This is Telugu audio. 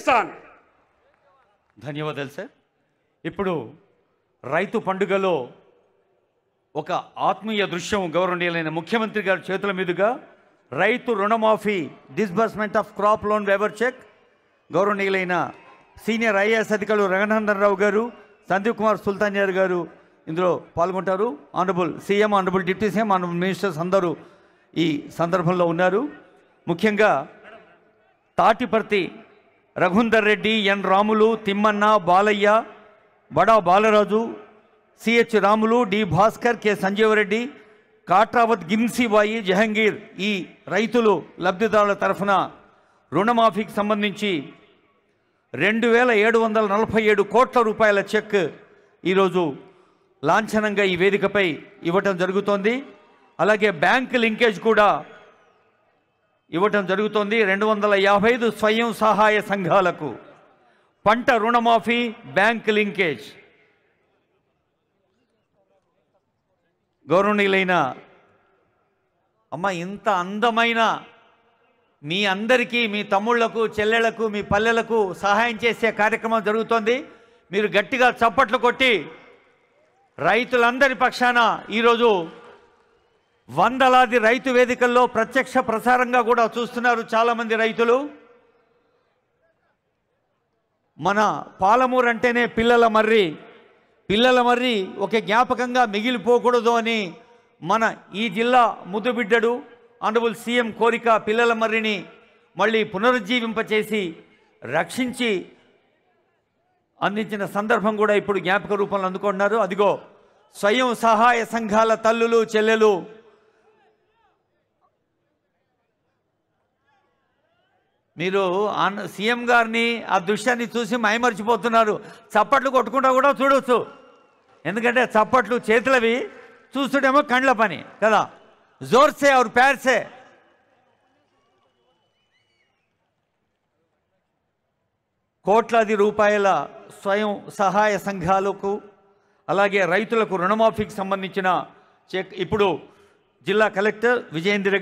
కిసాన్ ధన్యవాదాలు సార్. ఇప్పుడు రైతు పండుగలో ఒక ఆత్మీయ దృశ్యం గౌరవనీయులైన ముఖ్యమంత్రి గారి చేతుల మీదుగా రైతు రుణమాఫీ disbursement of crop loan waiver cheque గౌరవనీయులైన సీనియర్ ఐఏఎస్ అధికారులు రఘునందన్ రావు గారు సందీప్ కుమార్ సుల్తానియార్ గారు ఇందులో పాల్గొంటారు. Honourable CM honourable deputy CM honourable ministers అందరూ ఈ సందర్భంలో ఉన్నారు. ముఖ్యంగా తాటిపర్తి రఘుందర్ రెడ్డి ఎన్ Ramulu Thimmanna Balayya Bada Balaraju CH Ramulu D Bhaskar K Sanjeevareddy Katravath Ginsibai Jahangir ఈ రైతులు లబ్ధిదారుల తరఫున రుణమాఫీకి సంబంధించి రెండు వేల ఏడు వందల నలభై ఏడు కోట్ల రూపాయల చెక్ ఈరోజు లాంఛనంగా ఈ వేదికపై ఇవ్వటం జరుగుతోంది. అలాగే బ్యాంక్ లింకేజ్ కూడా ఇవ్వటం జరుగుతోంది రెండు వందల యాభై ఐదు స్వయం సహాయ సంఘాలకు. పంట రుణమాఫీ బ్యాంక్ లింకేజ్. గౌరవనీయులైన అమ్మ ఇంత అందమైన మీ అందరికీ మీ తమ్ముళ్ళకు చెల్లెళ్ళకు మీ పల్లెలకు సహాయం చేసే కార్యక్రమం జరుగుతోంది. మీరు గట్టిగా చప్పట్లు కొట్టి రైతులందరి పక్షాన ఈరోజు వందలాది రైతు వేదికల్లో ప్రత్యక్ష ప్రసారంగా కూడా చూస్తున్నారు చాలామంది రైతులు. మన పాలమూరు అంటేనే పిల్లల మర్రి. పిల్లల మర్రి ఒక జ్ఞాపకంగా మిగిలిపోకూడదు అని మన ఈ జిల్లా ముద్దుబిడ్డడు ఆనరబుల్ సీఎం కోరిక పిల్లల మర్రిని మళ్ళీ పునరుజ్జీవింపచేసి రక్షించి అందించిన సందర్భం కూడా ఇప్పుడు జ్ఞాపక రూపంలో అందుకుంటున్నారు. అదిగో స్వయం సహాయ సంఘాల తల్లులు చెల్లెలు మీరు సీఎం గారిని ఆ దృశ్యాన్ని చూసి మైమర్చిపోతున్నారు. చప్పట్లు కొట్టుకుంటా కూడా చూడొచ్చు. ఎందుకంటే చప్పట్లు చేతులవి చూస్తుడేమో కండ్ల పని కదా? జోర్సే అవర్ ప్యార్సే కోట్లాది రూపాయల స్వయం సహాయ సంఘాలకు అలాగే రైతులకు రుణమాఫీకి సంబంధించిన చెక్ ఇప్పుడు జిల్లా కలెక్టర్ విజయేంద్ర